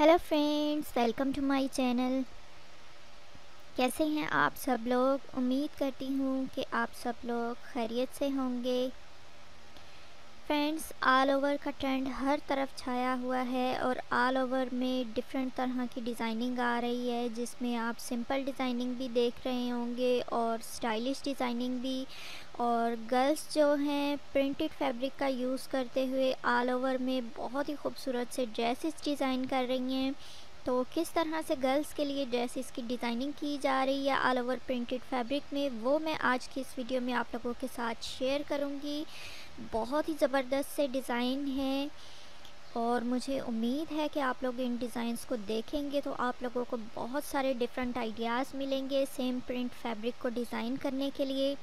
Hello friends welcome to my channel कैसे हैं आप सब लोग? उम्मीद करती हूँ कि आप सब लोग खैरियत से होंगे। फ्रेंड्स ऑल ओवर का ट्रेंड हर तरफ़ छाया हुआ है और ऑल ओवर में डिफरेंट तरह की डिज़ाइनिंग आ रही है, जिसमें आप सिंपल डिज़ाइनिंग भी देख रहे होंगे और स्टाइलिश डिज़ाइनिंग भी। और गर्ल्स जो हैं प्रिंटेड फैब्रिक का यूज़ करते हुए ऑल ओवर में बहुत ही खूबसूरत से ड्रेसेस डिज़ाइन कर रही हैं। तो किस तरह से गर्ल्स के लिए ड्रेसेस की डिज़ाइनिंग की जा रही है ऑल ओवर प्रिंटेड फैब्रिक में, वो मैं आज की इस वीडियो में आप लोगों के साथ शेयर करूँगी। बहुत ही ज़बरदस्त से डिज़ाइन है और मुझे उम्मीद है कि आप लोग इन डिज़ाइंस को देखेंगे तो आप लोगों को बहुत सारे डिफरेंट आइडियाज़ मिलेंगे सेम प्रिंट फैब्रिक को डिज़ाइन करने के लिए।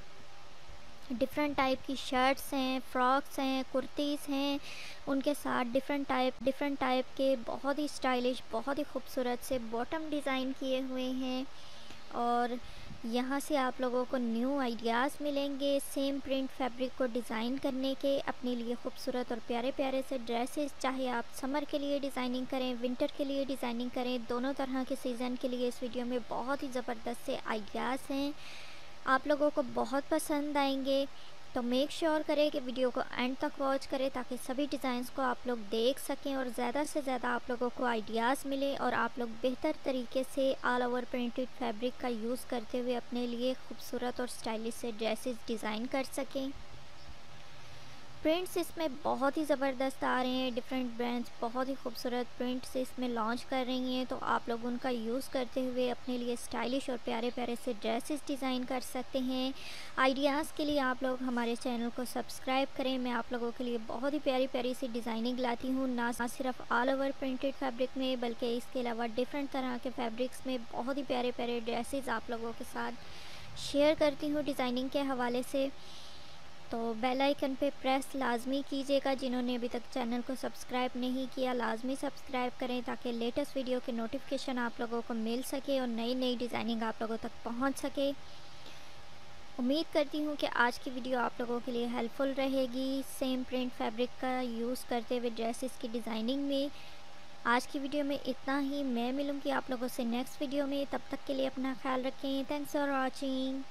डिफरेंट टाइप की शर्ट्स हैं फ्रॉक्स हैं कुर्तीज़ हैं, उनके साथ डिफरेंट टाइप डिफरेंट टाइप के बहुत ही स्टाइलिश बहुत ही खूबसूरत से बॉटम डिज़ाइन किए हुए हैं। और यहाँ से आप लोगों को न्यू आइडियाज़ मिलेंगे सेम प्रिंट फैब्रिक को डिज़ाइन करने के, अपने लिए खूबसूरत और प्यारे प्यारे से ड्रेसेस चाहे आप समर के लिए डिज़ाइनिंग करें विंटर के लिए डिज़ाइनिंग करें, दोनों तरह के सीज़न के लिए इस वीडियो में बहुत ही ज़बरदस्त से आइडियाज़ हैं। आप लोगों को बहुत पसंद आएँगे तो मेक श्योर sure करें कि वीडियो को एंड तक वॉच करें ताकि सभी डिज़ाइंस को आप लोग देख सकें और ज़्यादा से ज़्यादा आप लोगों को आइडियाज़ मिले और आप लोग बेहतर तरीके से ऑल ओवर प्रिंटेड फैब्रिक का यूज़ करते हुए अपने लिए खूबसूरत और स्टाइलिश से ड्रेसेस डिज़ाइन कर सकें। प्रिंट्स इसमें बहुत ही ज़बरदस्त आ रहे हैं डिफरेंट ब्रांड्स बहुत ही खूबसूरत प्रिंट्स इसमें लॉन्च कर रही हैं तो आप लोग उनका यूज़ करते हुए अपने लिए स्टाइलिश और प्यारे प्यारे से ड्रेसेस डिज़ाइन कर सकते हैं। आइडियाज़ के लिए आप लोग हमारे चैनल को सब्सक्राइब करें। मैं आप लोगों के लिए बहुत ही प्यारी प्यारी सी डिज़ाइनिंग लाती हूँ, ना सिर्फ़ ऑल ओवर प्रिंटेड फैब्रिक में, बल्कि इसके अलावा डिफरेंट तरह के फैब्रिक्स में बहुत ही प्यारे प्यारे ड्रेसेस आप लोगों के साथ शेयर करती हूँ डिज़ाइनिंग के हवाले से। तो बेल आइकन पे प्रेस लाजमी कीजिएगा। जिन्होंने अभी तक चैनल को सब्सक्राइब नहीं किया, लाजमी सब्सक्राइब करें ताकि लेटेस्ट वीडियो के नोटिफिकेशन आप लोगों को मिल सके और नई नई डिज़ाइनिंग आप लोगों तक पहुँच सके। उम्मीद करती हूँ कि आज की वीडियो आप लोगों के लिए हेल्पफुल रहेगी। सेम प्रिंट फैब्रिक का यूज़ करते हुए ड्रेसेस की डिज़ाइनिंग में। आज की वीडियो में इतना ही। मैं मिलूँगी आप लोगों से नेक्स्ट वीडियो में। तब तक के लिए अपना ख्याल रखें। Thanks for watching